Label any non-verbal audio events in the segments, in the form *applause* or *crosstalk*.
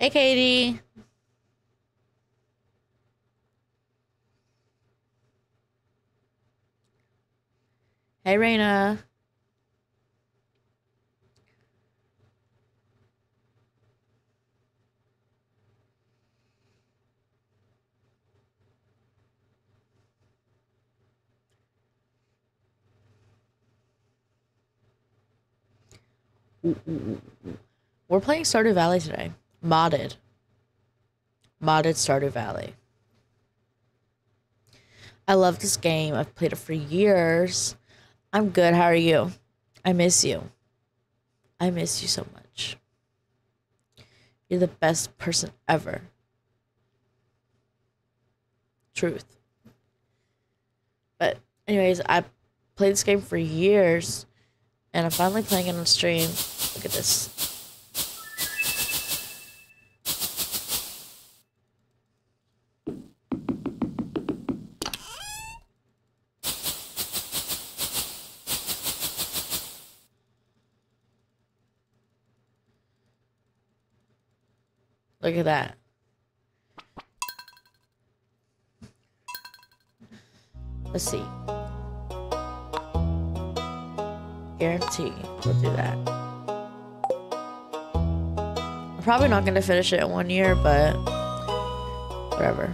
Hey, Katie. Hey, Raina. We're playing Stardew Valley today. Modded. Modded Stardew Valley. I love this game. I've played it for years. I'm good. How are you? I miss you. I miss you so much. You're the best person ever. Truth. But anyways, I played this game for years and I'm finally playing it on stream. Look at this. Look at that. Let's see. Guarantee we'll do that. I'm probably not going to finish it in one year, but whatever.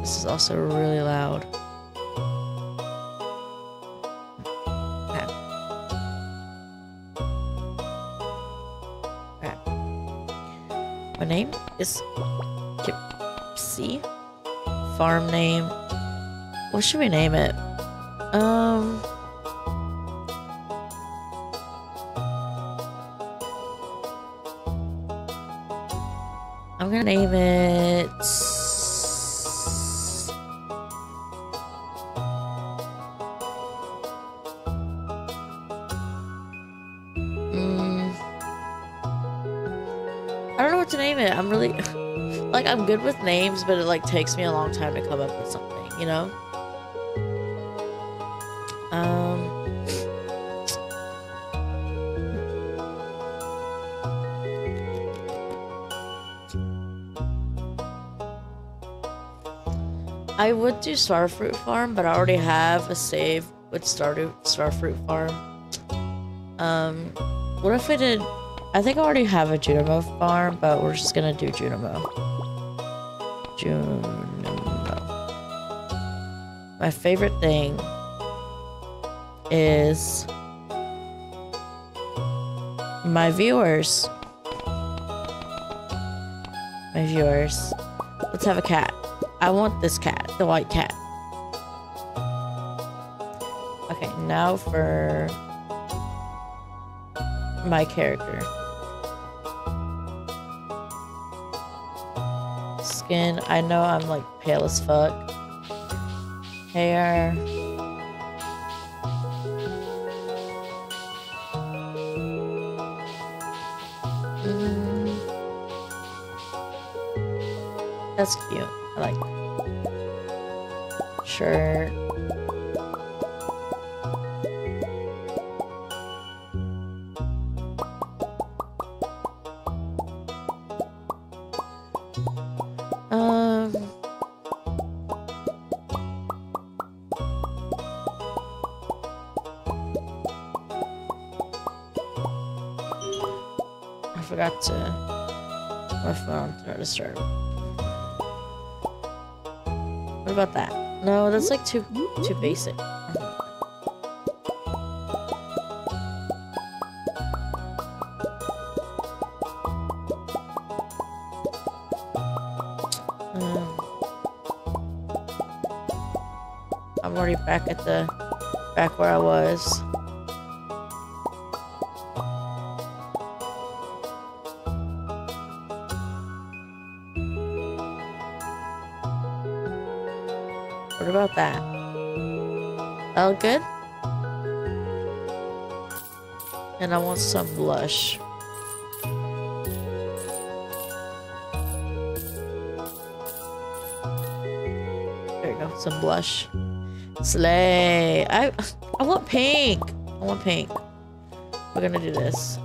This is also really loud. My name is Kipsy. Farm name. What should we name it? Um... I'm gonna name it. I don't know what to name it. I'm really *sighs* like I'm good with names, but it like takes me a long time to come up with something, you know? Um I would do Starfruit Farm, but I already have a save with Stardew Starfruit Farm. Um, what if we did? I think I already have a Junimo farm, but we're just gonna do Junimo. Junimo. My favorite thing is my viewers. My viewers. Let's have a cat. I want this cat, the white cat. Okay, now for my character. I know I'm like pale as fuck. Hair. Mm. That's cute. I like. Shirt. What about that? No, that's like too too basic. Hmm. I'm already back at the back where I was. What about that? Look good? And I want some blush. There you go, some blush. Slay. I I want pink. I want pink. We're gonna do this.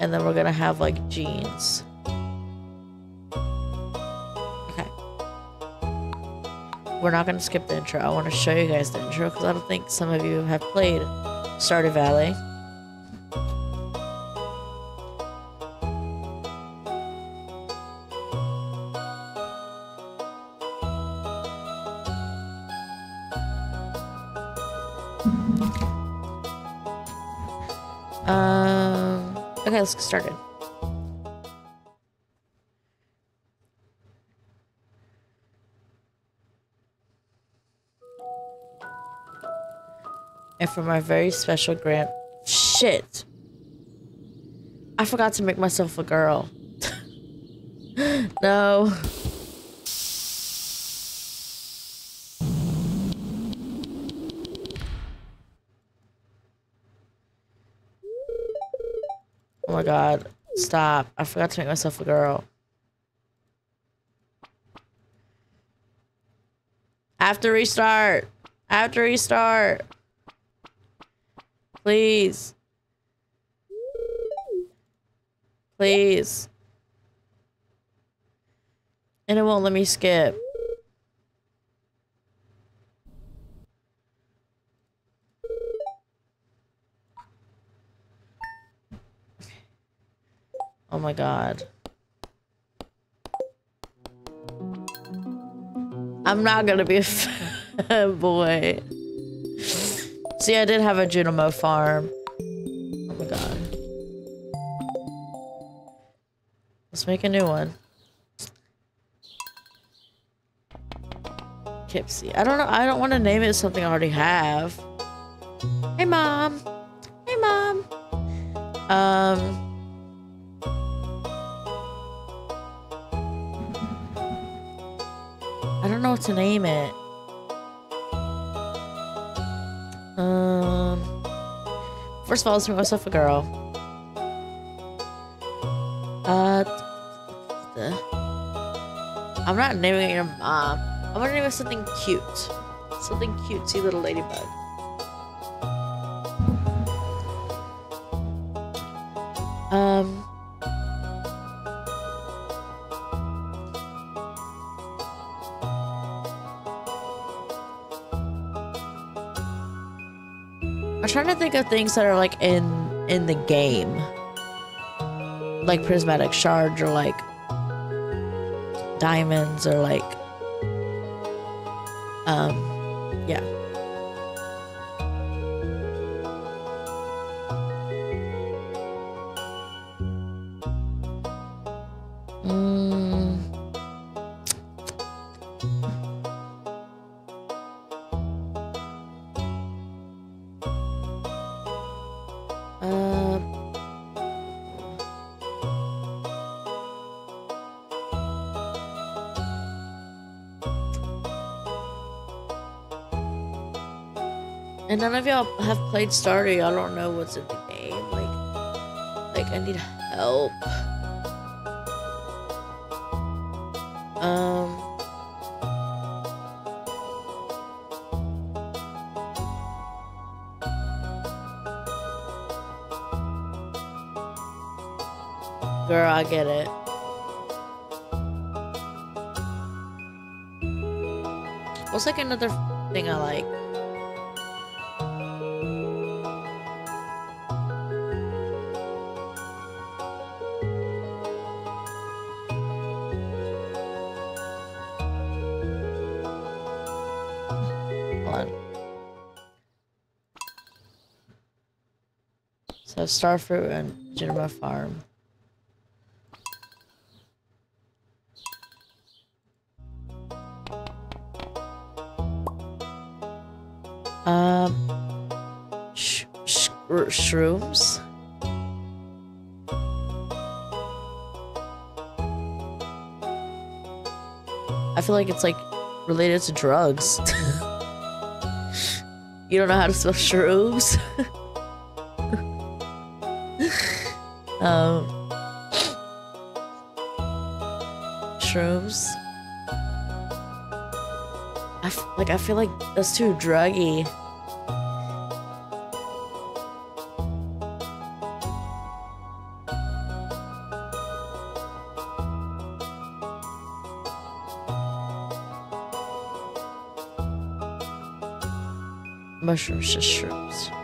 And then we're gonna have like jeans. We're not gonna skip the intro. I want to show you guys the intro because I don't think some of you have played Stardew Valley. Um, okay, let's get started. And for my very special grand shit. I forgot to make myself a girl. *laughs* no. Oh my god. Stop. I forgot to make myself a girl. I have to restart. I have to restart. Please. Please. And it won't let me skip. Oh my god. I'm not gonna be a *laughs* boy. See, I did have a Junimo farm. Oh my god. Let's make a new one. Kipsy. I don't know. I don't want to name it something I already have. Hey, mom. Hey, mom. Um. I don't know what to name it. First of all, make myself a girl. Uh. I'm not naming your mom. I'm gonna name something cute. Something cutesy little ladybug. Of things that are like in in the game. Like prismatic shards or like diamonds or like um of y'all have played Stardew. I don't know what's in the game. Like, like I need help. Um. Girl, I get it. What's like another thing I like? So Starfruit and Junimo Farm. Um, sh sh shrooms. I feel like it's like related to drugs. *laughs* you don't know how to spell shrooms? *laughs* um, *sniffs* shrooms. I f like I feel like that's too druggy. Mushrooms, just shrooms.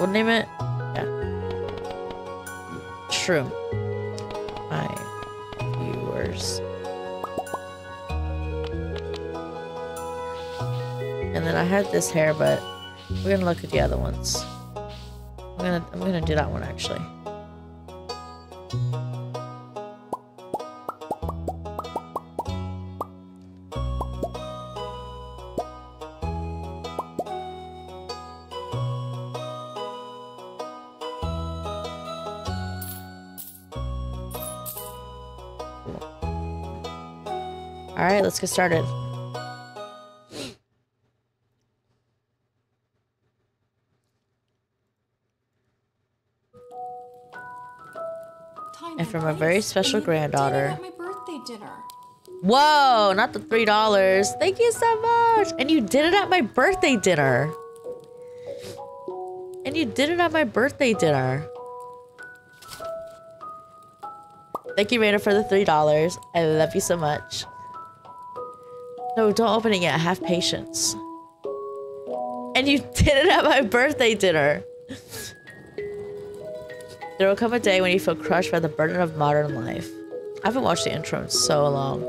We'll name it. Yeah. Shroom. My viewers. And then I had this hair, but we're gonna look at the other ones. I'm gonna I'm gonna do that one actually. Let's get started. Time And from a very special And you did it granddaughter. My birthday dinner. Whoa, not the three dollars. Thank you so much. And you did it at my birthday dinner. And you did it at my birthday dinner. Thank you, Raina, for the three dollars. I love you so much. No, don't open it yet. Have patience. And you *laughs* did it at my birthday dinner. There will come a day when you feel crushed by the burden of modern life. I haven't watched the intro in so long.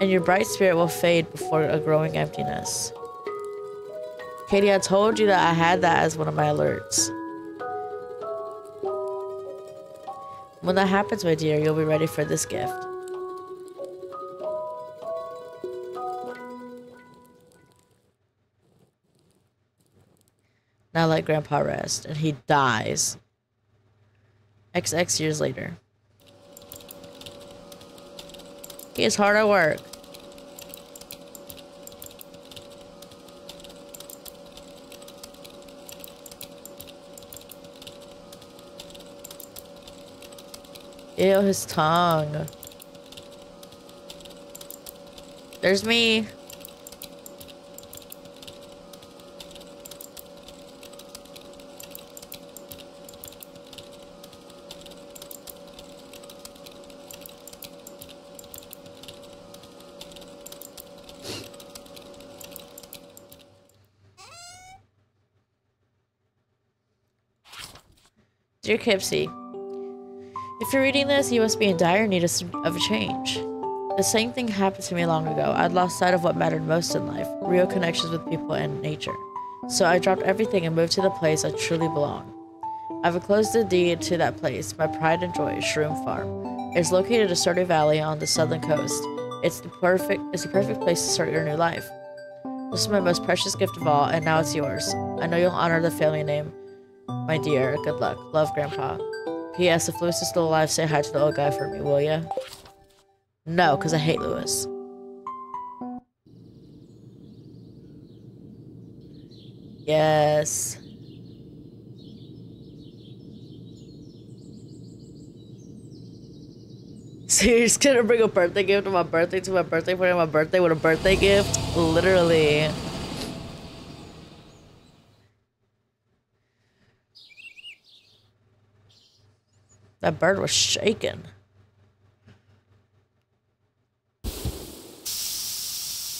And your bright spirit will fade before a growing emptiness. Katie, I told you that I had that as one of my alerts. When that happens, my dear, you'll be ready for this gift. Now let Grandpa rest, and he dies. XX years later. He is hard at work. Ew, his tongue. There's me. Dear Kipsy, you're reading this, you must be in dire need of, a change. The same thing happened to me long ago. I'd lost sight of what mattered most in life real connections with people and nature. So I dropped everything and moved to the place I truly belong. I've enclosed the deed to that place, my pride and joy, Shroom Farm. It's located in Stardew Valley on the southern coast. It's the perfect it's the perfect place to start your new life. This is my most precious gift of all, and now it's yours. I know you'll honor the family name. My dear, good luck. Love, Grandpa. P.S. If Lewis is still alive, say hi to the old guy for me, will ya? No, because I hate Lewis. Yes. *laughs* So you're just gonna bring a birthday gift to my birthday to my birthday party my birthday with a birthday gift? Literally. That bird was shaking.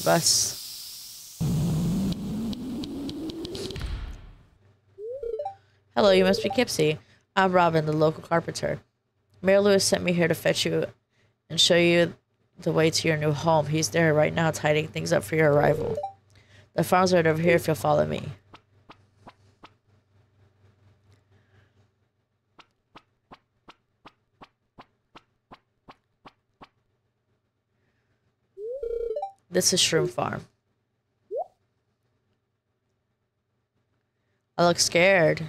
Bus. Hello, you must be Kipsy. I'm Robin, the local carpenter. Mayor Lewis sent me here to fetch you and show you the way to your new home. He's there right now tidying things up for your arrival. The farm's right over here if you'll follow me. This is Shroom Farm. I look scared.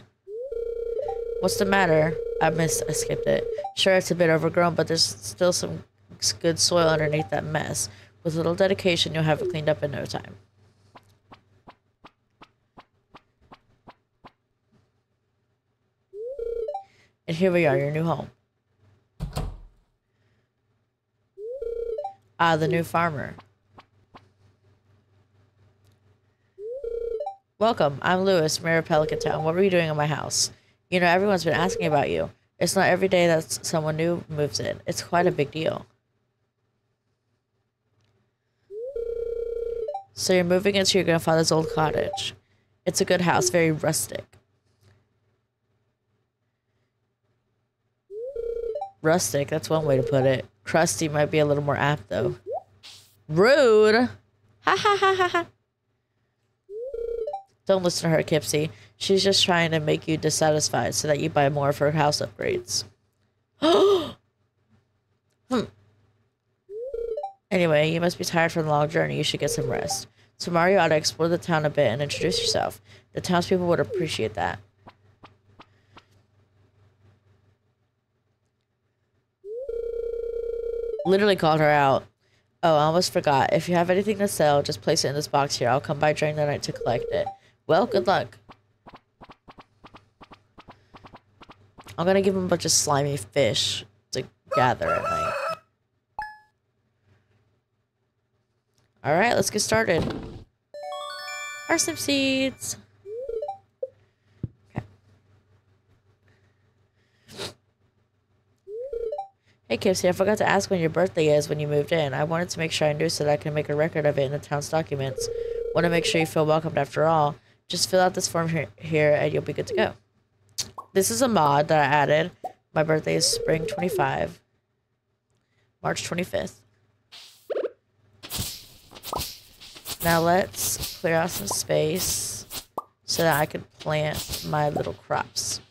What's the matter? I missed. I skipped it. Sure, it's a bit overgrown, but there's still some good soil underneath that mess. With a little dedication, you'll have it cleaned up in no time. And here we are, your new home. Ah, the new farmer. Welcome. I'm Lewis, Mayor of Pelican Town. What were you doing in my house? You know, everyone's been asking about you. It's not every day that someone new moves in. It's quite a big deal. So you're moving into your grandfather's old cottage. It's a good house, very rustic. Rustic, that's one way to put it. Crusty might be a little more apt, though. Rude! Ha ha ha ha ha! Don't listen to her, Kipsy. She's just trying to make you dissatisfied so that you buy more of her house upgrades. *gasps* hmm. Anyway, you must be tired from the long journey. You should get some rest. Tomorrow you ought to explore the town a bit and introduce yourself. The townspeople would appreciate that. Literally called her out. Oh, I almost forgot. If you have anything to sell, just place it in this box here. I'll come by during the night to collect it. Well, good luck. I'm gonna give him a bunch of slimy fish to gather at night. Alright, let's get started. Parsnip seeds. Okay. Hey Kipsy, I forgot to ask when your birthday is when you moved in. I wanted to make sure I knew so that I can make a record of it in the town's documents. Want to make sure you feel welcomed after all. Just fill out this form here, and you'll be good to go. This is a mod that I added. My birthday is spring 25. March 25th. Now let's clear out some space so that I can plant my little crops.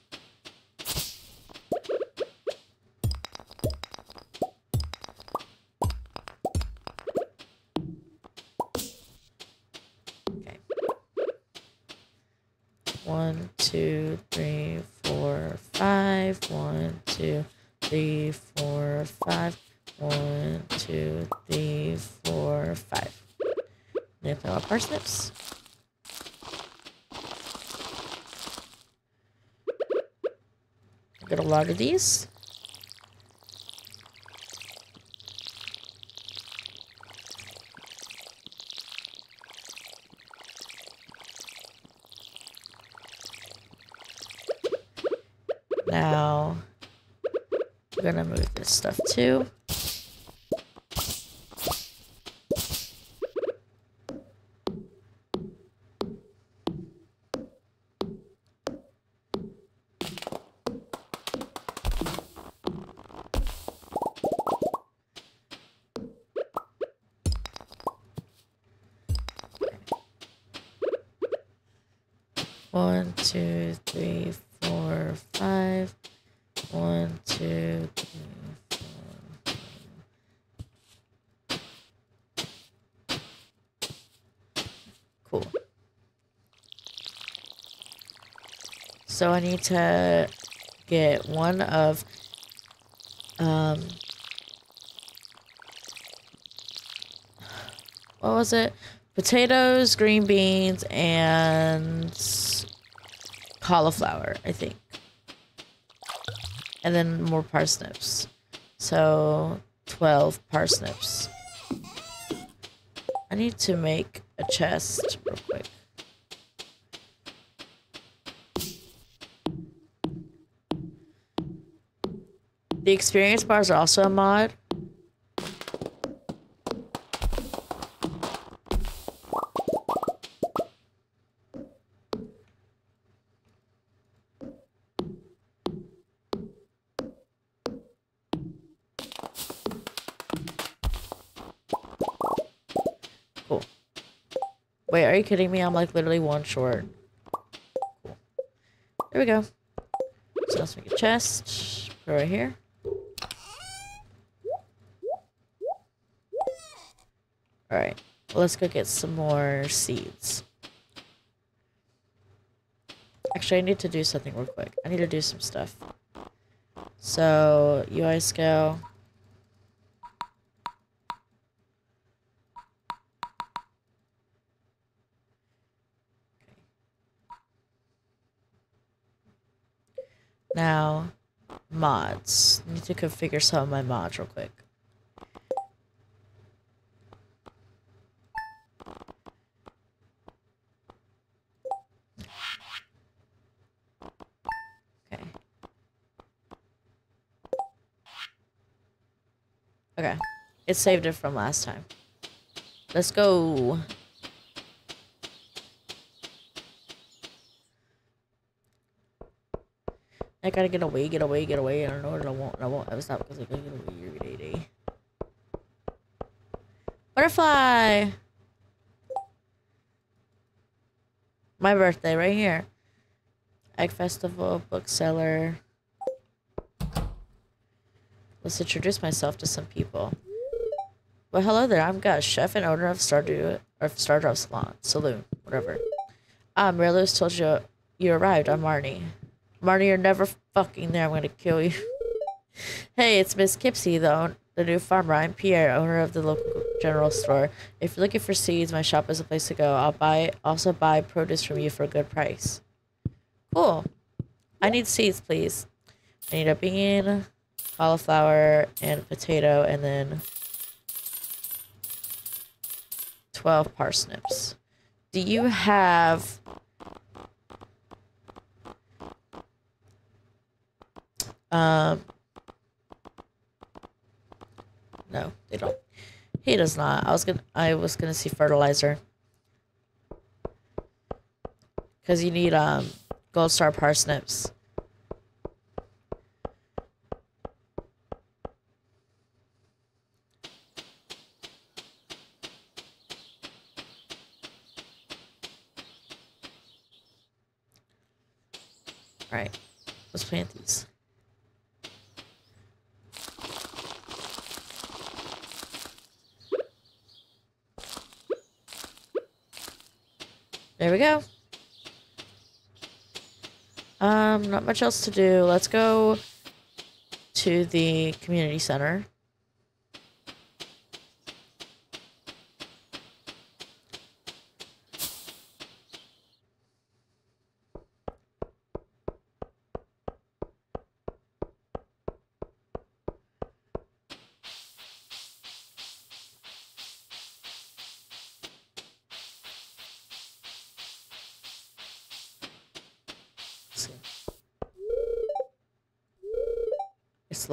Three, four, five. One, two, three, four, five. They plant our parsnips. Get a lot of these. Need to get one of um what was it? Potatoes, green beans, and cauliflower, I think. And then more parsnips. So 12 parsnips. I need to make a chest real quick. The experience bars are also a mod. Cool. Wait, are you kidding me? I'm like literally one short. There we go. So let's make a chest. It right here. Alright. Let's go get some more seeds. Actually, I need to do something real quick. I need to do some stuff. So, UI scale. Now, mods. I need to configure some of my mods real quick. It saved it from last time. Let's go. I gotta get away, get away, get away. I don't know what I won't. I won't ever stop because I gotta get away. Day, day. Butterfly! My birthday, right here. Egg Festival, bookseller. Let's introduce myself to some people. Well, hello there. I'm Gus, chef and owner of Stardew or Stardust Salon, Saloon, whatever. Ah, Marilla's told you you arrived. I'm Marnie. Marnie, you're never fucking there. I'm gonna kill you. *laughs* hey, it's Miss Kipsy, the, the new farmer. I'm Pierre, owner of the local general store. If you're looking for seeds, my shop is a place to go. I'll buy also buy produce from you for a good price. Cool. I need seeds, please. I need a bean, cauliflower, and potato, and then 12 parsnips. Do you have... Um, no, they don't. He does not. I was gonna. I was gonna see fertilizer. Cause you need um gold star parsnips. Alright, plant these. There we go. Um, not much else to do. Let's go to the community center.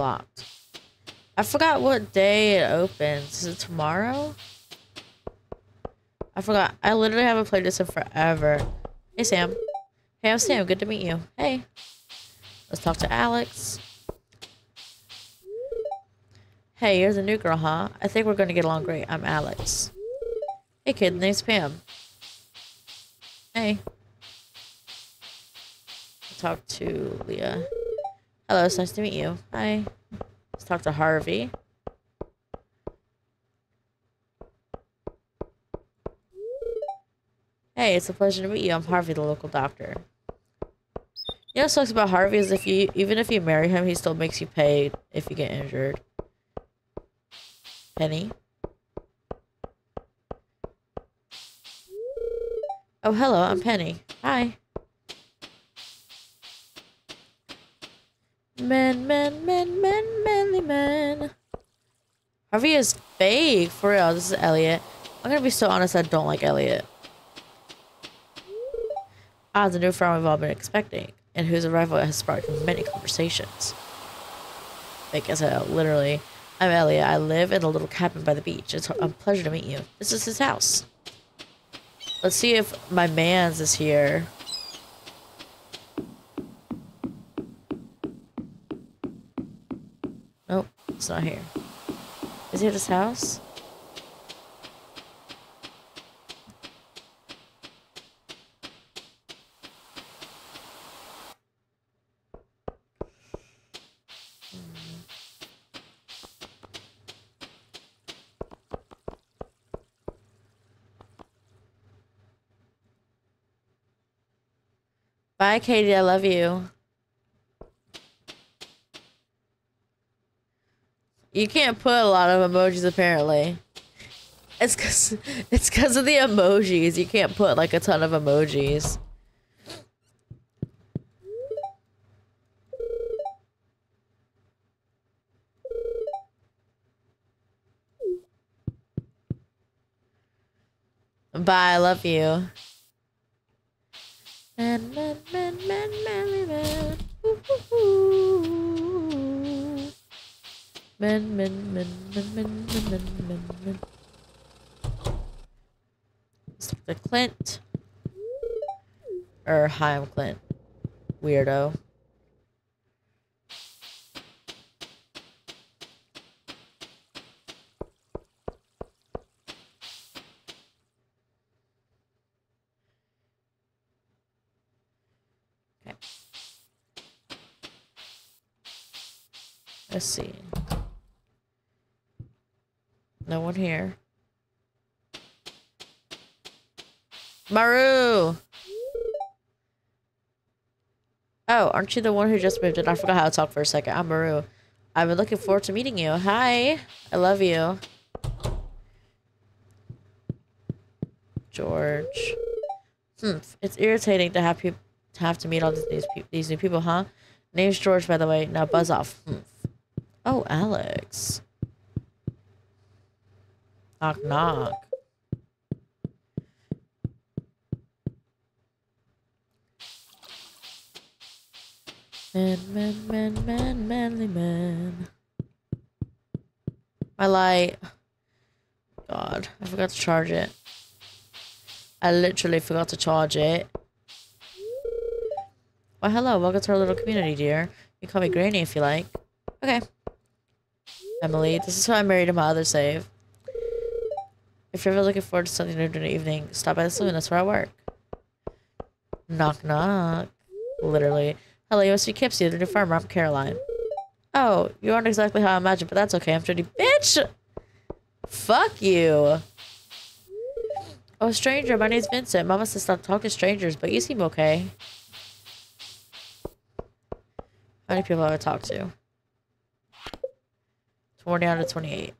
Locked. I forgot what day it opens. Is it tomorrow? I forgot. I literally haven't played this in forever. Hey, Sam. Hey, I'm Sam. Good to meet you. Hey. Let's talk to Alex. Hey, you're the new girl, huh? I think we're gonna get along great. I'm Alex. Hey, kid. Name's Pam. Hey. Talk to Leah. Hello, it's nice to meet you. Hi. Let's talk to Harvey. Hey, it's a pleasure to meet you. I'm Harvey, the local doctor. You know what sucks about Harvey is if you even if you marry him, he still makes you pay if you get injured. Penny. Oh, hello, I'm Penny. Hi. Men, men, men, men, manly men. Harvey is fake. For real, this is Elliott. I'm gonna be so honest, I don't like Elliott. Ah, the new friend we've all been expecting, and whose arrival has sparked many conversations. Fake as hell, literally. I'm Elliott. I live in a little cabin by the beach. It's a pleasure to meet you. This is his house. Let's see if my man's is here. It's not here. Is he at his house? Bye, Katie. I love you. You can't put a lot of emojis apparently. It's cause *laughs* it's cause of the emojis. You can't put like a ton of emojis. Bye, I love you. Man, man, man, Men, men, men, men, men, men, men, men, It's the Clint. Or, hi, I'm Clint. Weirdo. Okay. Let's see. No one here. Maru! Oh, aren't you the one who just moved in? I forgot how to talk for a second. I'm Maru. I've been looking forward to meeting you. Hi. I love you. George. Hmm. It's irritating to have people to have to meet all these these new people, huh? Name's George, by the way. Now buzz off. Hmm. Oh, Alex. Knock knock. Man, man, man, man, manly man. My light. God, I forgot to charge it. I literally forgot to charge it. Well, hello. Welcome to our little community, dear. You can call me Granny if you like. Okay. Emily, this is who I married in my other save. If you're ever looking forward to something new during the evening, stop by the saloon. That's where I work. Knock, knock. Literally. Hello, be Kipsy, the new farmer. I'm Caroline. Oh, you aren't exactly how I imagined, but that's okay. I'm pretty bitch. Fuck you. Oh, stranger, my name's Vincent. Mama says stop talking to strangers, but you seem okay. How many people have I talked to? 20 out of 28.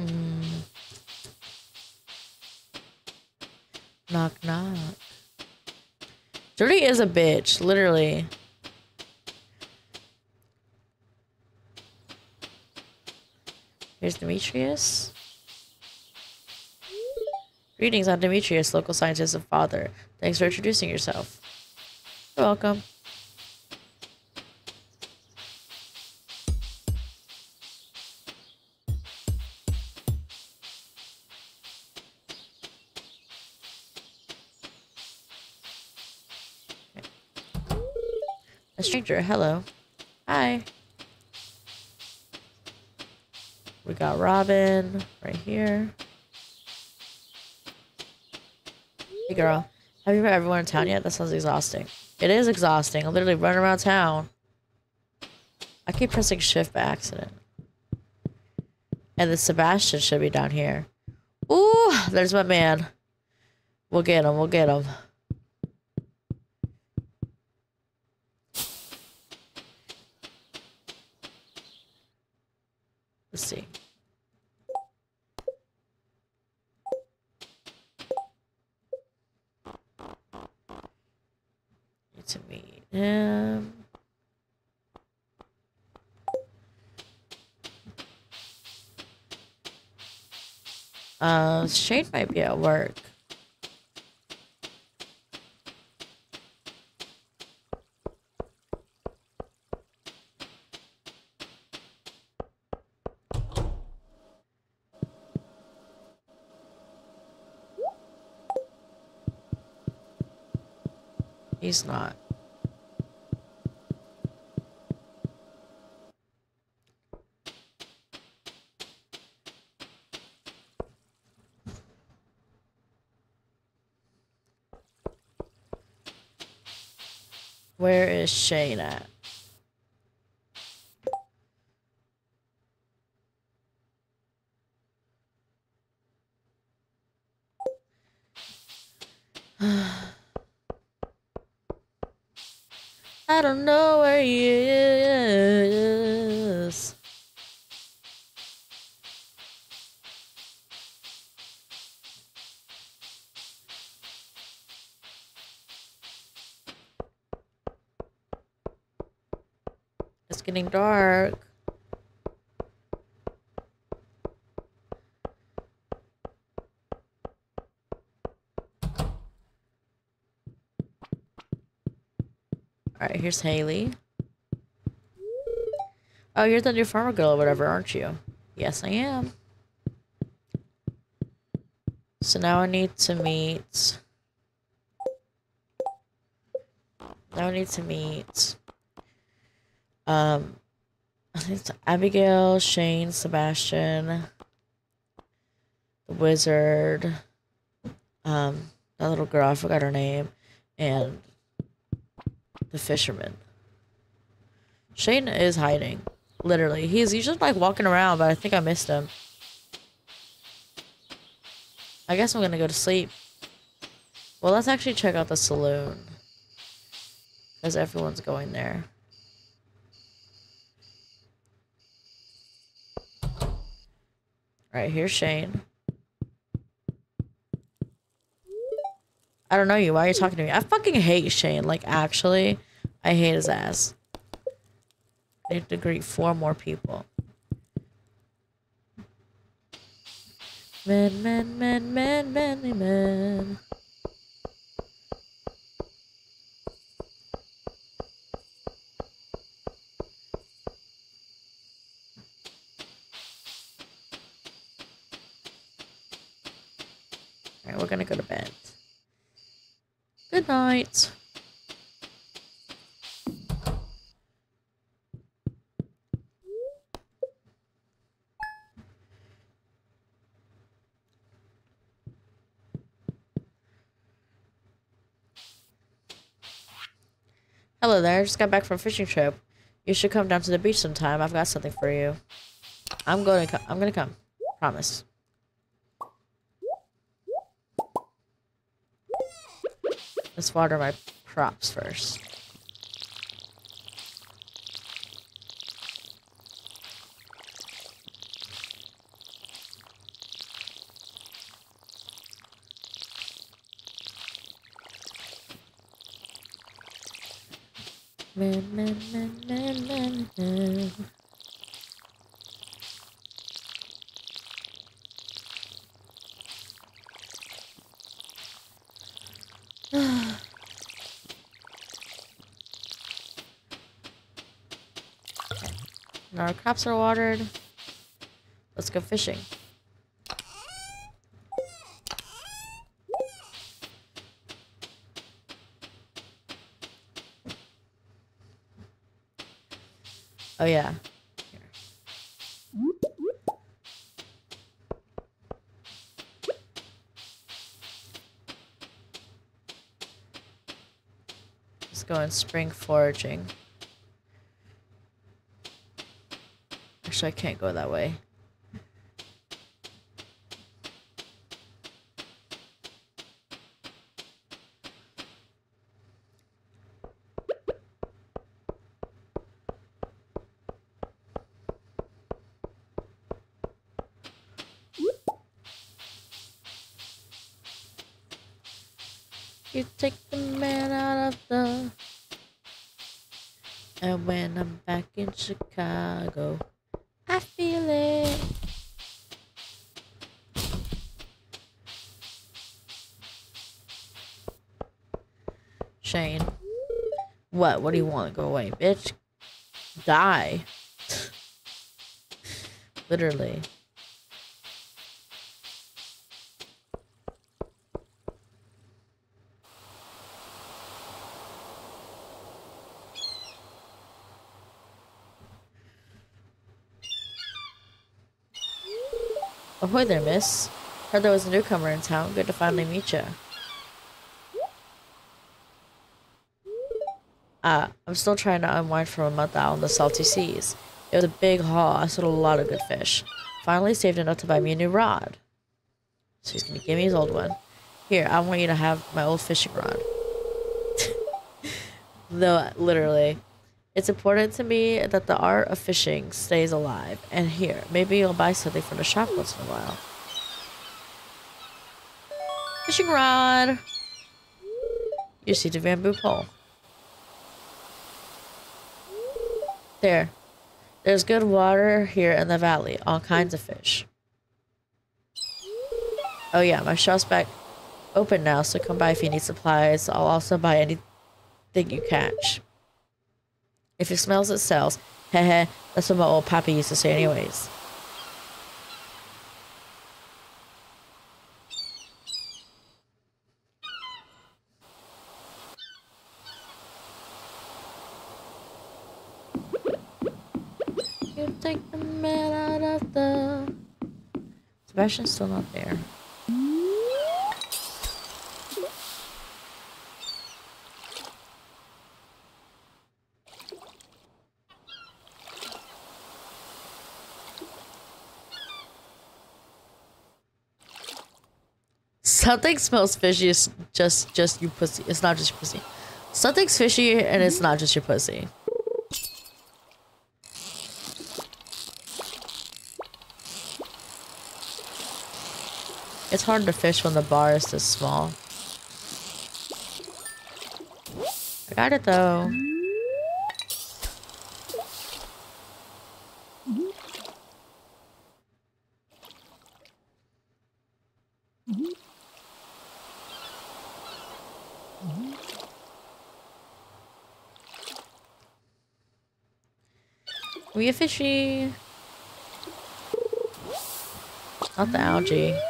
Mm. Knock, knock. Dirty is a bitch, literally. Here's Demetrius. Greetings, I'm Demetrius, local scientist and father. Thanks for introducing yourself. You're welcome. Hello. Hi. We got Robin right here. Hey girl, have you met everyone in town yet? That sounds exhausting. It is exhausting. I'm literally running around town. I keep pressing shift by accident. And the Sebastian should be down here. Ooh, there's my man. We'll get him, we'll get him. Let's see. Need to meet him. Shane might be at work. He's not. Where is Shane at? getting dark. All right, here's Haley. Oh, you're the new farmer girl or whatever, aren't you? Yes, I am. So now I need to meet... Now I need to meet... Um... It's Abigail, Shane, Sebastian... The Wizard... Um... That little girl, I forgot her name. And... The Fisherman. Shane is hiding. Literally. He's usually like walking around, but I think I missed him. I guess I'm gonna go to sleep. Well, let's actually check out the saloon. Because everyone's going there. Alright, here's Shane. I don't know you. Why are you talking to me? I fucking hate Shane. Like, actually, I hate his ass. I have to greet four more people. Men, men, men, men, men, men. Gonna go to bed. Good night. Hello there, I just got back from a fishing trip. You should come down to the beach sometime. I've got something for you. I'm going to come. I'm going to come. Promise. Let's water my crops first. Man, man, man, Our crops are watered. Let's go fishing. Oh yeah. Here. Let's go and spring foraging. Actually, I can't go that way. What? Do you want? To go away, bitch. Die. Literally. Ahoy there, miss. Heard there was a newcomer in town. Good to finally meet you. Uh, I'm still trying to unwind from a month out on the salty seas. It was a big haul. I sold a lot of good fish. Finally saved enough to buy me a new rod. So he's gonna give me his old one. Here, I want you to have my old fishing rod. *laughs* Though, literally. It's important to me that the art of fishing stays alive. And here, maybe you'll buy something from the shop once in a while. Fishing rod! You see the bamboo pole. There. There's good water here in the valley. All kinds of fish. Oh yeah, my shop's back open now, so come by if you need supplies. I'll also buy anything you catch. If it smells, it sells. Heh *laughs* That's what my old pappy used to say anyways. You take the man out of the... Sebastian's still not there. Something smells fishy. It's just, just you pussy. It's not just your pussy. Something's fishy and it's not just your pussy. It's hard to fish when the bar is this small. I got it though. We a fishy. Not the algae.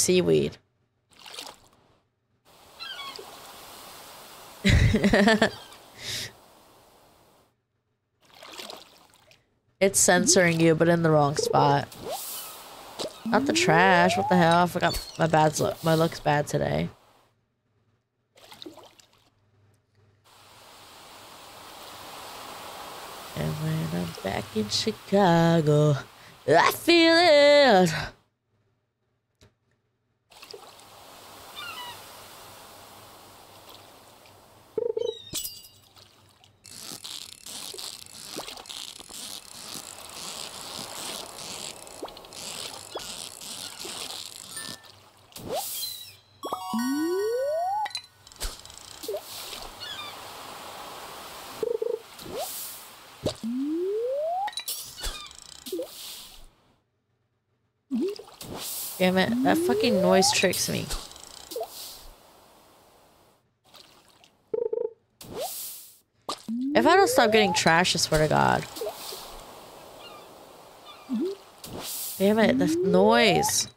Seaweed. *laughs* it's censoring you, but in the wrong spot. Not the trash. What the hell? I forgot my bad look. My look's bad today. And when I'm back in Chicago, I feel it. Damn it, that fucking noise tricks me. If I don't stop getting trash, I swear to God. Damn it, the noise.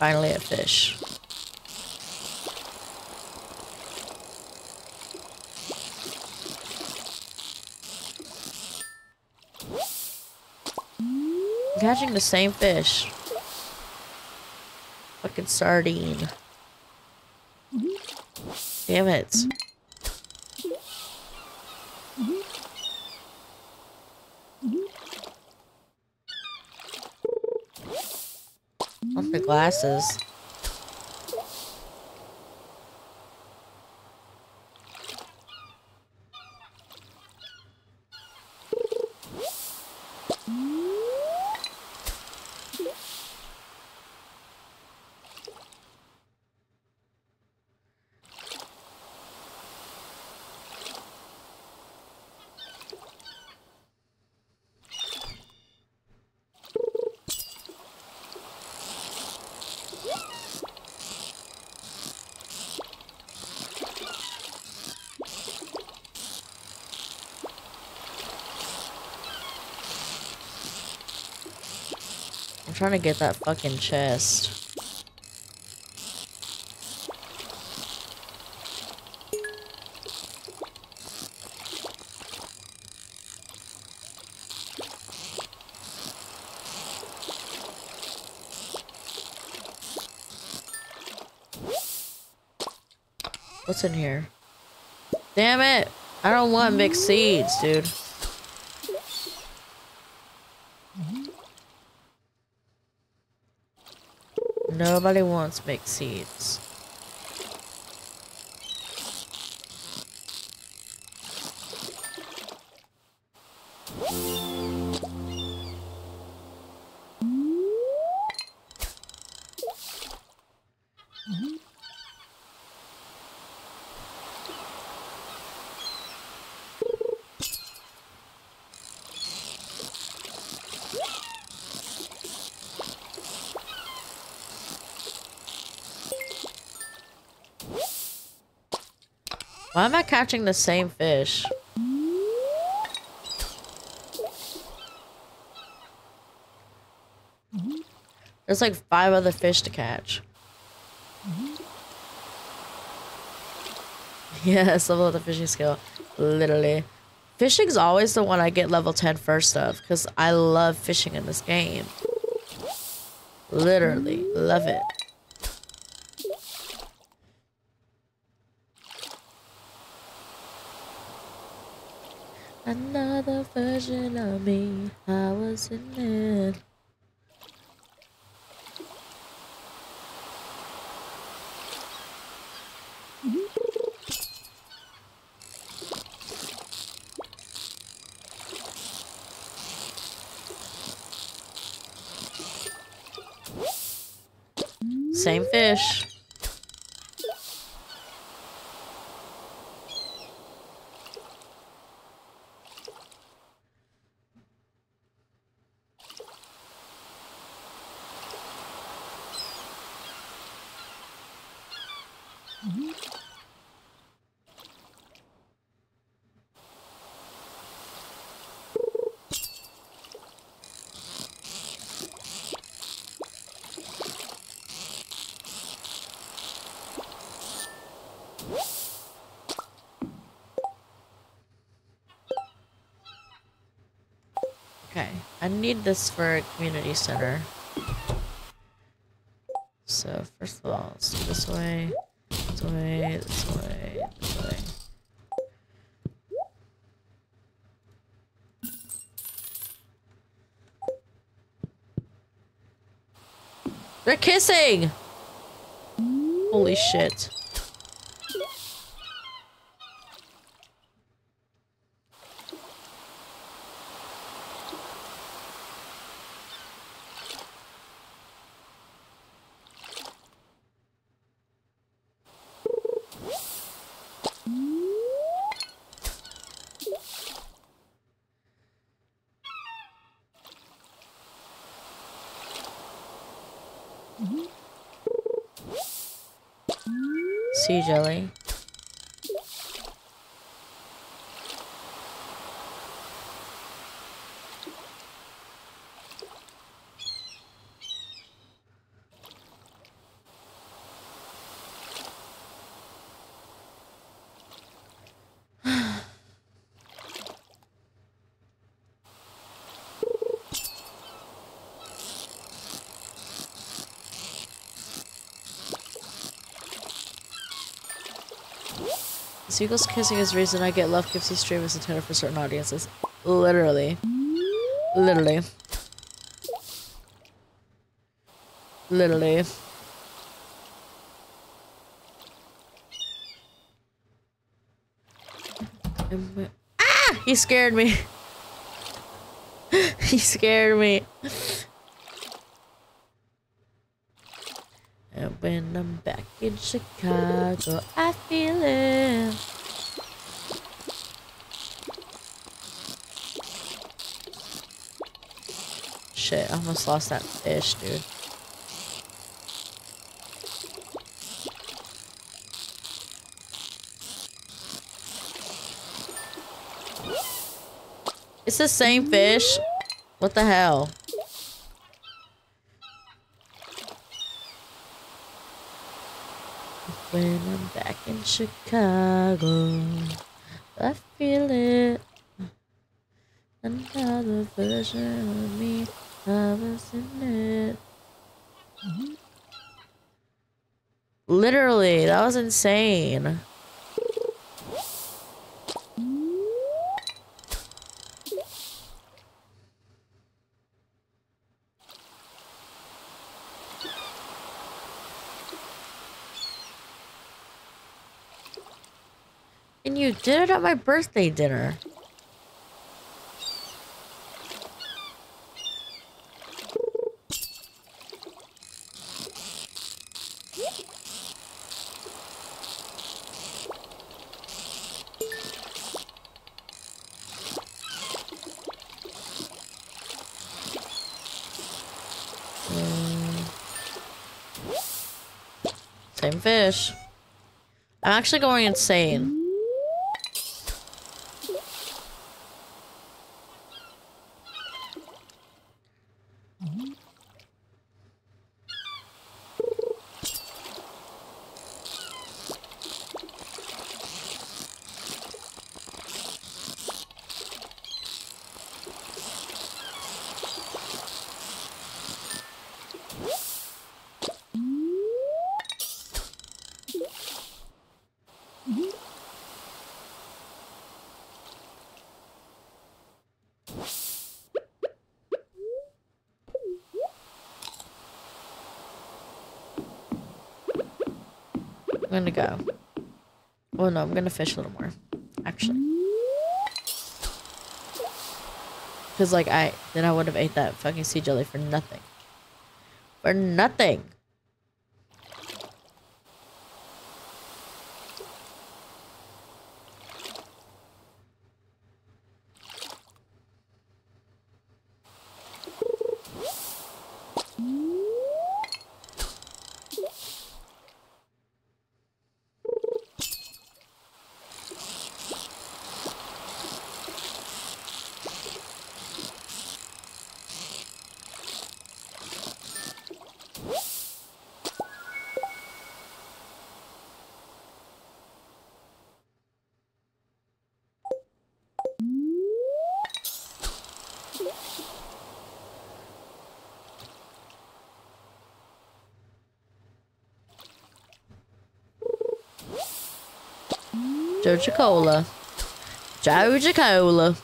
Finally a fish. I'm catching the same fish. Fucking sardine. Damn it. Glasses. Trying to get that fucking chest. What's in here? Damn it! I don't want mixed seeds, dude. Nobody wants big seeds. Why am I catching the same fish? There's like five other fish to catch. *laughs* Yes, level of the fishing skill. Literally. Fishing's always the one I get level 10 first of, because I love fishing in this game. Literally. Love it. Another version of me, I was in it. Same fish. Okay, I need this for a community center. So first of all, let's do this way, this way, this way, this way. They're kissing! Holy shit. Sea jelly. Seagulls kissing is reason I get love gifts stream as intended for certain audiences. Literally. Literally. Literally. Ah! He scared me. *laughs* he scared me. And when I'm back in Chicago, I feel it. Shit, I almost lost that fish, dude. It's the same fish. What the hell? When I'm back in Chicago, I feel it. Another version of me, I was in it. Mm-hmm. Literally, that was insane. And you did it at my birthday dinner. Actually going insane. I'm gonna go. Well, no, I'm gonna fish a little more, actually. Cause like I, then I would have ate that fucking sea jelly for nothing. For nothing. Joe de cola. Joe de cola.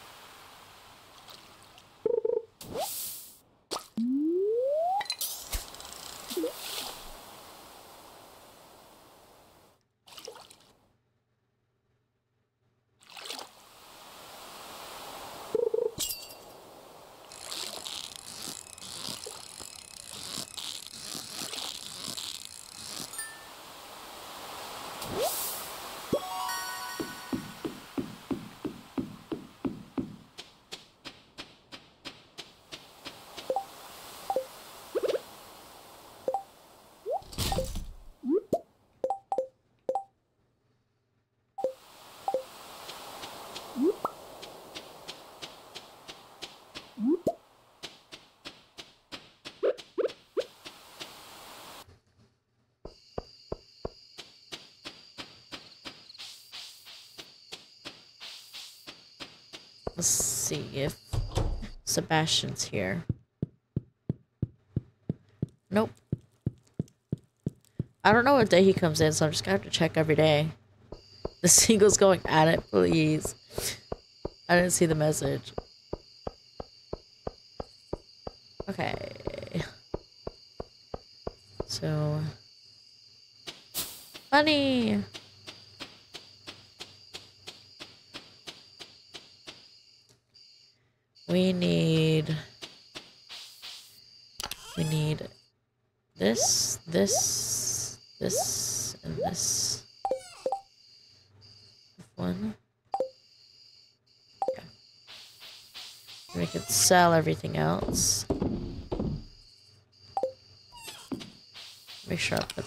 Sebastian's here. Nope. I don't know what day he comes in, so I'm just gonna have to check every day. The *laughs* seagull's going at it, please. I didn't see the message. Okay. So... Funny! We need... We need this, this, this, and this. One. Okay. We could sell everything else. Make sure I put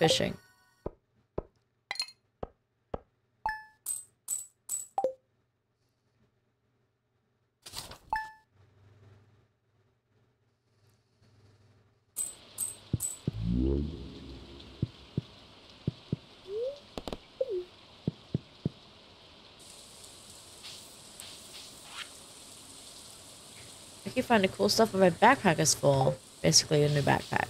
fishing. I keep finding cool stuff, but my backpack is full. Basically, a new backpack.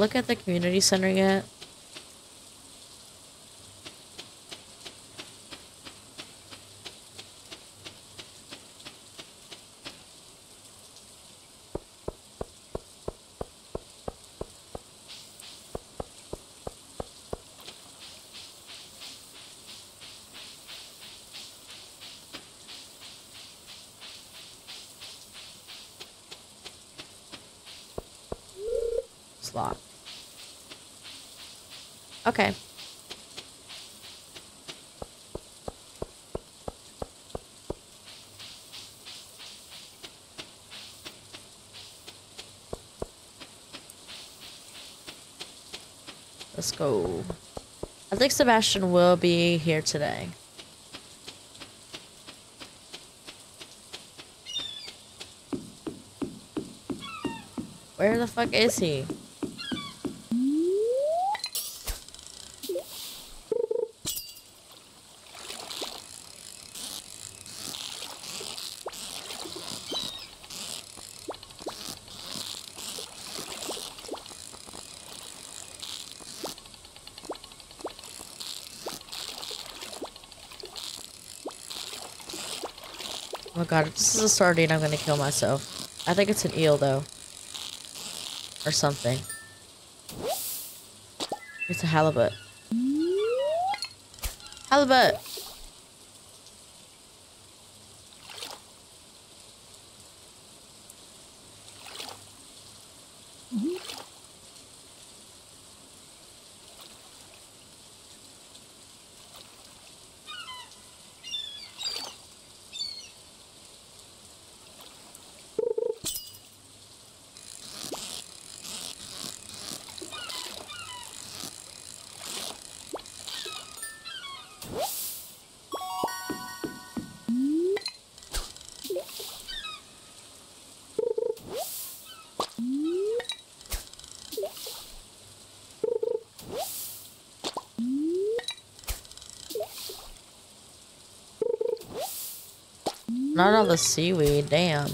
Look at the community center yet? Slot. Okay. Let's go. I think Sebastian will be here today. Where the fuck is he? God, this is a sardine, I'm gonna kill myself. I think it's an eel, though. Or something. It's a halibut. Halibut! Not all the seaweed, damn.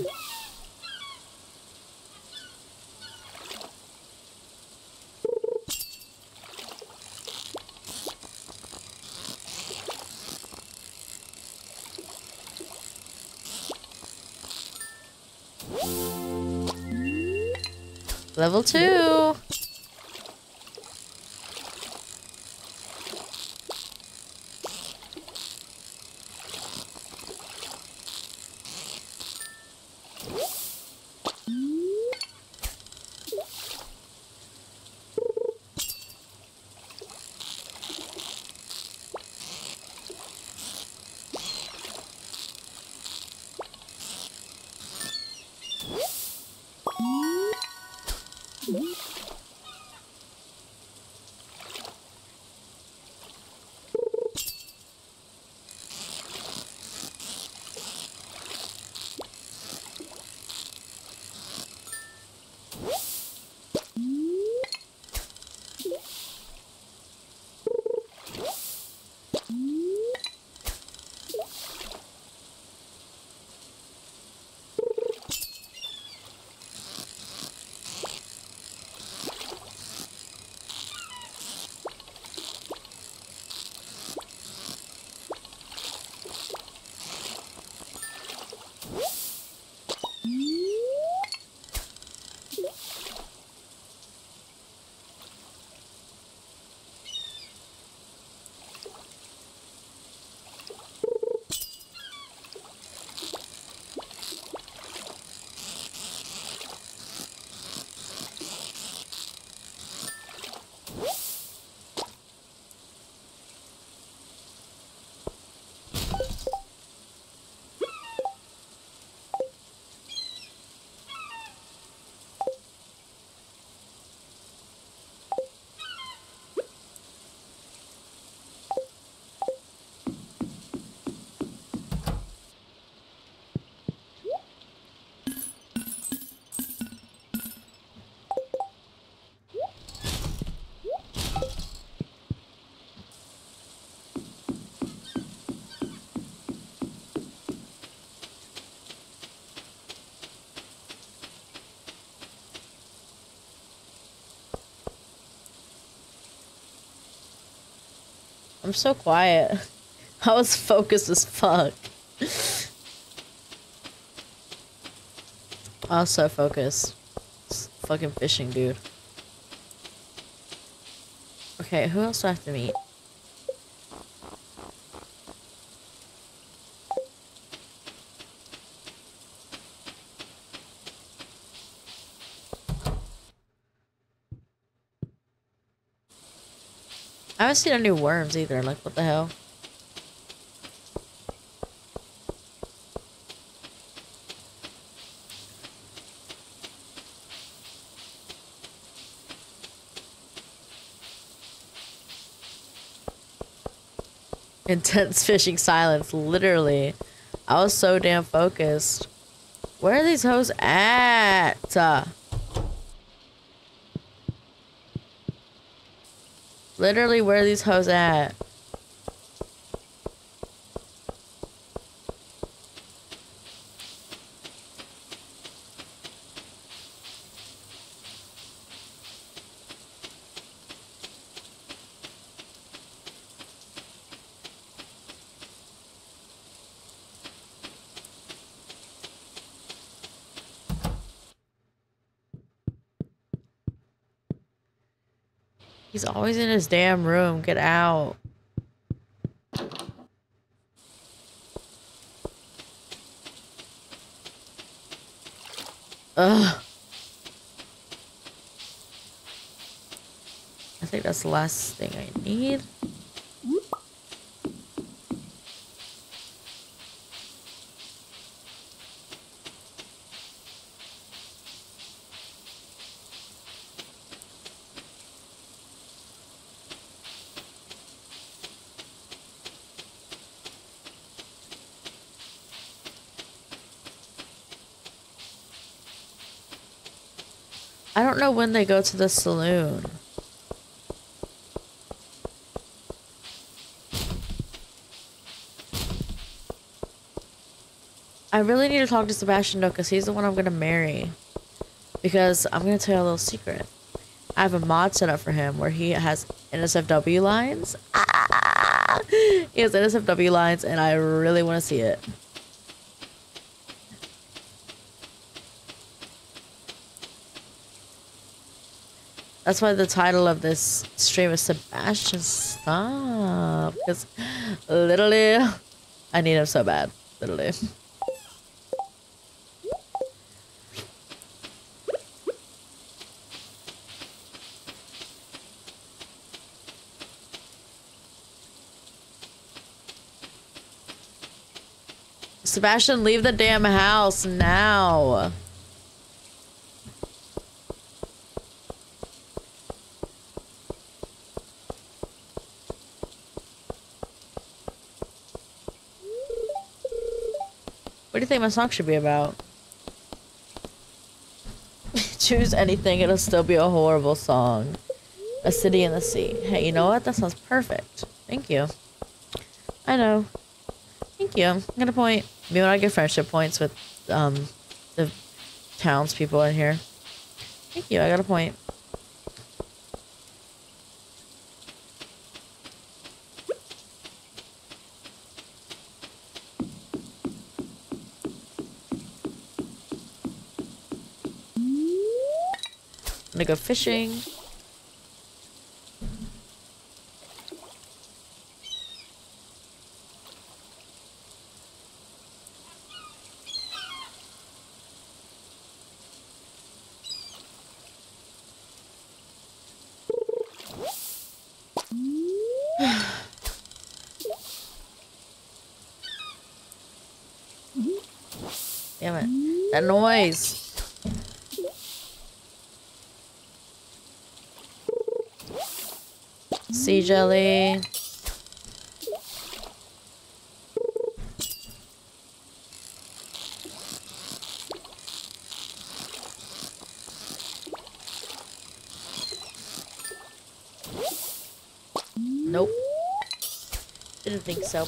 Level two. I'm so quiet. *laughs* I was focused as fuck. I was so focused. It's fucking fishing, dude. Okay, who else do I have to meet? haven't seen any worms either. Like, what the hell? Intense fishing silence, literally. I was so damn focused. Where are these hoes at? Literally, where these hoes at? He's always in his damn room. Get out. Ugh. I think that's the last thing I need. I don't know when they go to the saloon. I really need to talk to Sebastian though, because he's the one I'm gonna marry. Because I'm gonna tell you a little secret. I have a mod set up for him where he has NSFW lines. Ah! He has NSFW lines, and I really want to see it. That's why the title of this stream is Sebastian Stop. Because literally, I need him so bad. Literally. Sebastian, leave the damn house now. Think my song should be about? *laughs* Choose anything, it'll still be a horrible song. A city in the sea. Hey, you know what? That sounds perfect. Thank you. I know. Thank you. I got a point. Maybe when I get friendship points with um the townspeople in here. Thank you. I got a point. Go fishing. *sighs* Damn it. That noise. Sea jelly. Nope. Didn't think so.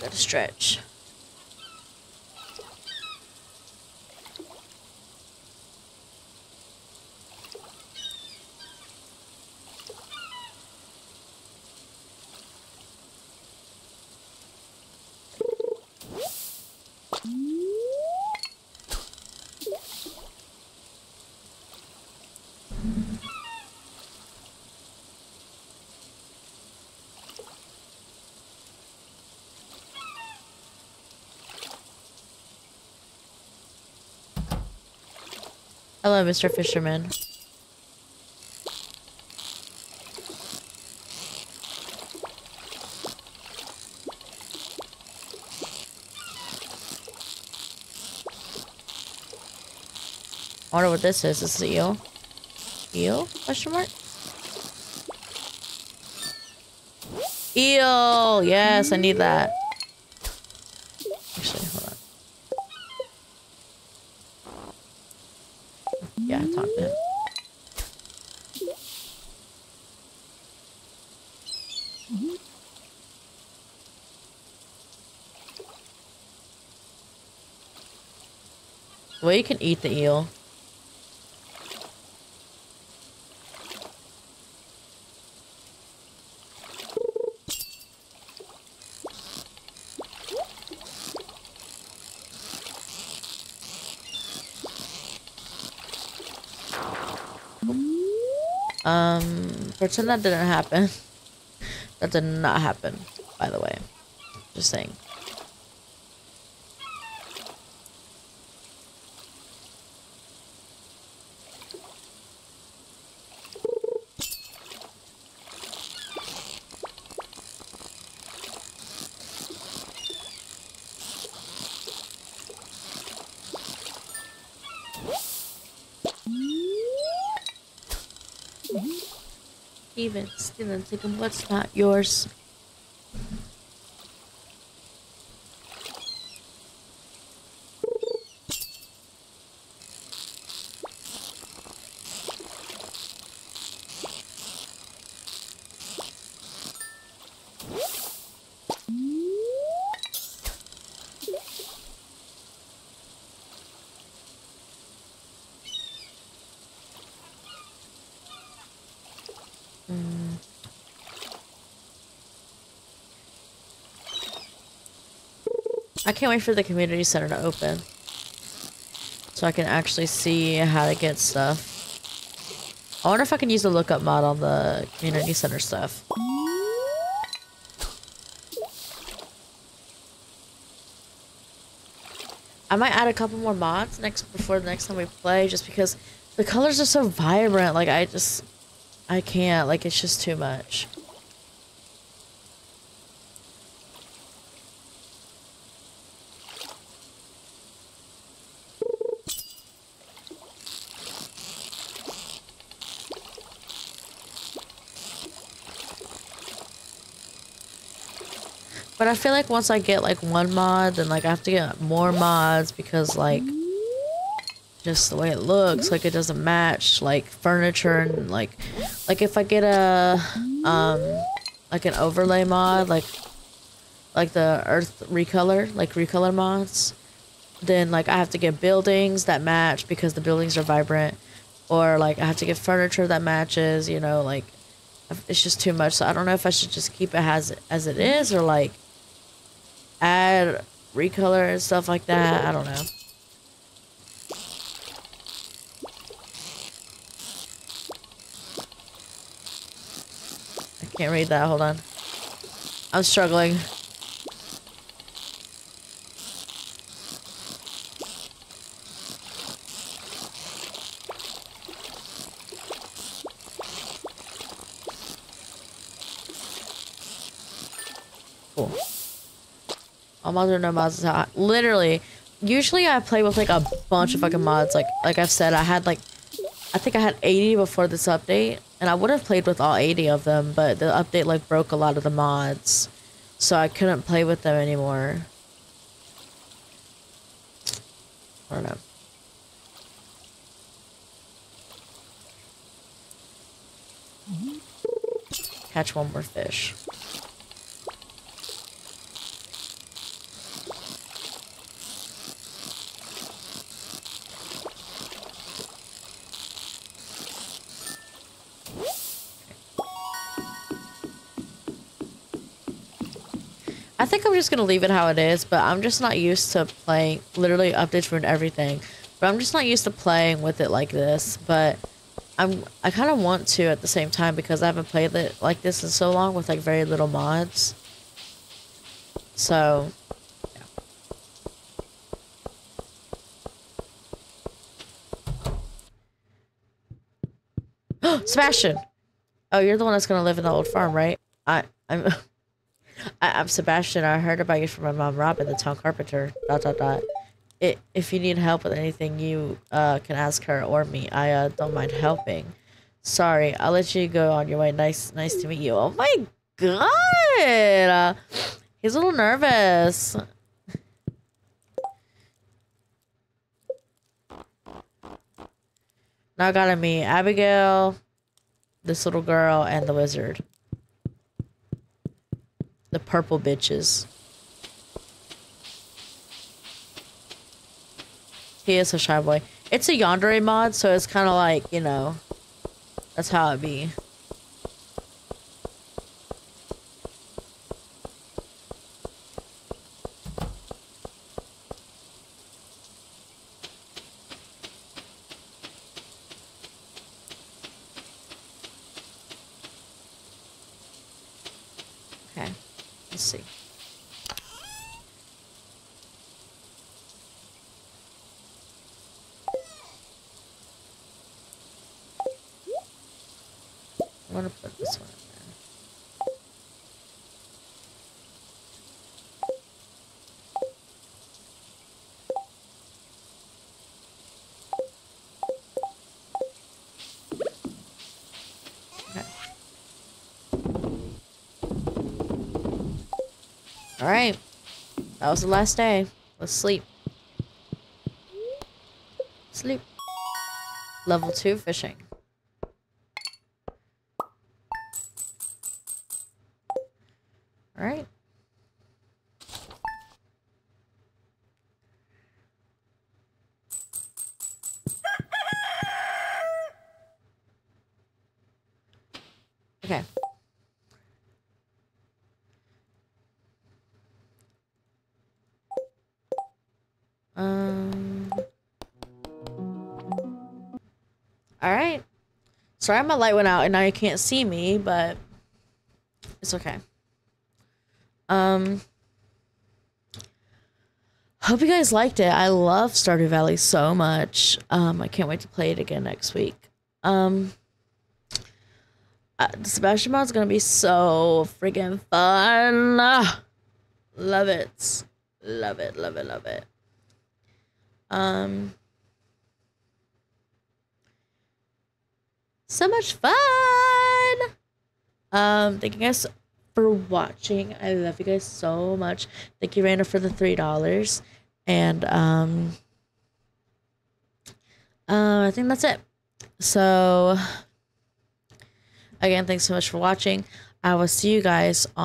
Gotta stretch. Hello, Mr. Fisherman. I wonder what this is. Is this eel? Eel? Question mark? Eel! Yes, I need that. Actually, hold on. Yeah, talk to him. Well, you can eat the eel. Um, pretend that didn't happen. *laughs* that did not happen, by the way. Just saying. Steven, Steven, taking what's not yours. I can't wait for the community center to open. So I can actually see how to get stuff. I wonder if I can use the lookup mod on the community center stuff. I might add a couple more mods next before the next time we play just because the colors are so vibrant. Like I just I can't. Like it's just too much. But I feel like once I get like one mod, then like I have to get more mods because like just the way it looks, like it doesn't match like furniture and like like if I get a um like an overlay mod, like like the earth recolor, like recolor mods, then like I have to get buildings that match because the buildings are vibrant or like I have to get furniture that matches, you know, like it's just too much. So I don't know if I should just keep it as as it is or like add recolor and stuff like that. I don't know. I can't read that. Hold on. I'm struggling. All mods or no mods. Literally, usually I play with like a bunch of fucking mods. Like like I've said, I had like, I think I had 80 before this update. And I would have played with all 80 of them, but the update like broke a lot of the mods. So I couldn't play with them anymore. I don't know. Catch one more fish. Just gonna leave it how it is, but I'm just not used to playing literally updates ruined everything. But I'm just not used to playing with it like this. But I'm I kind of want to at the same time because I haven't played it like this in so long with like very little mods. So. *gasps* Sebastian. Oh, you're the one that's gonna live in the old farm, right? I I'm *laughs* I, am Sebastian. I heard about you from my mom, Robin, the town carpenter. Dot dot dot. It, if you need help with anything, you uh, can ask her or me. I uh, don't mind helping. Sorry, I'll let you go on your way. Nice, nice to meet you. Oh my god, he's a little nervous. Now I gotta meet Abigail, this little girl, and the wizard. The purple bitches. He is a shy boy. It's a yandere mod, so it's kind of like, you know, that's how it be. Okay, let's see. I'm gonna put this one in there. Okay. All right. That was the last day. Let's sleep. Sleep. Level 2 fishing. Sorry, my light went out and now you can't see me, but it's okay. Um. Hope you guys liked it. I love Stardew Valley so much. Um, I can't wait to play it again next week. Um, uh, the Sebastian mod's gonna be so freaking fun. Ah, love it, love it, love it, love it. Um, so much fun. Um, thank you guys for watching. I love you guys so much. Thank you, Randa, for the three dollars. And um, uh, I think that's it. So, again, thanks so much for watching. I will see you guys on.